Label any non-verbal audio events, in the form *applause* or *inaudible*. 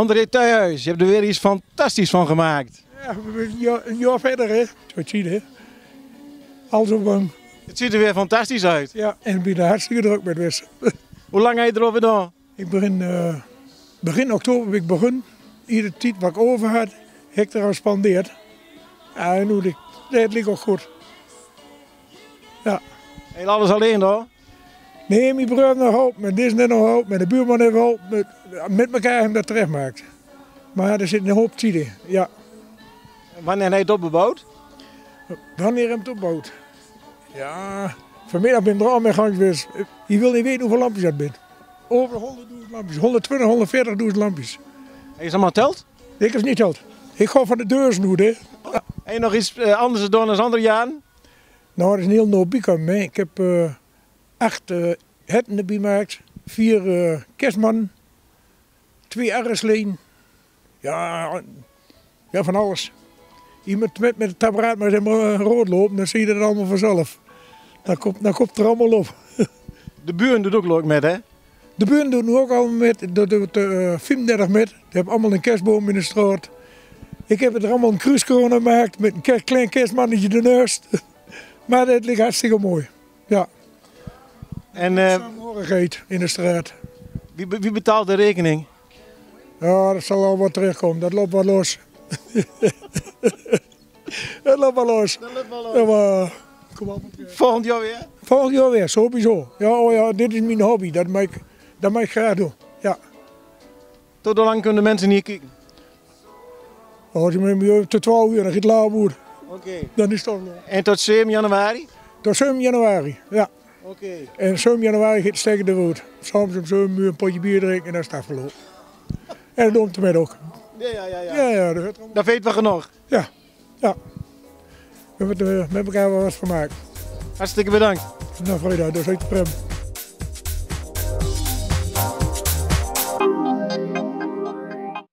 André Thuijhuis, je hebt er weer iets fantastisch van gemaakt. Ja, een jaar- verder, hè. Zo zie je, hè. Alles op bang. Het ziet er weer fantastisch uit. Ja, en ik ben er hartstikke druk met wist. *laughs* Hoe lang heb je erover gedaan? Ik begin, eh, begin oktober ben ik begonnen. Iedere tijd wat ik over had, heb ik eraan spandeerd. Ja, en nu, dat ligt ook goed. Heel alles alleen hoor. Nee, mijn broer heeft nog hulp, met dit net nog hulp, met de buurman heeft hulp. Met, met elkaar we dat terecht maakt. Maar er zit een hoop tijd in. Ja, Wanneer je het opgebouwd? wanneer je het opgebouwd? Ja, vanmiddag ben ik er al mee gang geweest. Je wil niet weten hoeveel lampjes dat bent. Over 100.000 lampjes, 120, 140.000 lampjes. Heb je ze allemaal teld? Ik heb het niet geld. Ik ga van de deur snoeden. Heb je nog iets eh, anders dan andere jaren? Nou, dat is een heel mee. Ik heb eh, acht uh, herten erbij gemaakt, vier eh kerstmannen, twee arresleen. Ja, ja, van alles. Iemand met, met het apparaat maar helemaal eh, rood lopen, dan zie je dat allemaal vanzelf. Dan komt, dan komt het er allemaal op. *laughs* De buren doet ook leuk met hè? De buren doen ook allemaal met, dat doet uh, 35 met. Die hebben allemaal een kerstboom in de straat. Ik heb het er allemaal een kruiskorona gemaakt met een klein kerstmannetje ernaast. *laughs* maar het ligt hartstikke mooi. Ja. En eh, Samenhorigheid in de straat. wie, wie betaalt de rekening? Ja, dat zal wel wat terugkomen. *laughs* Dat loopt wel los. dat loopt wel los. Ja, maar, kom op. Volgend jaar weer? Volgend jaar weer, sowieso. Ja, oh ja, dit is mijn hobby. Dat mag ik, dat mag ik graag doen. Ja. Tot hoe lang kunnen de mensen hier kijken? Als je met me tot 12 uur, dan gaat het. Oké. Dan is het toch nog. En tot 7 januari? Tot 7 januari, ja. Oké. En 7 januari gaat het steken de rood. Soms om 7 uur een potje bier drinken en dan is het afgelopen. En dat doen we met ook. Ja, ja, ja. ja. Ja, ja, dat. Dat weten we genoeg. Ja, ja. We hebben er met elkaar wel wat van maken. Hartstikke bedankt. Nou, vrijdag, dat is echt prem.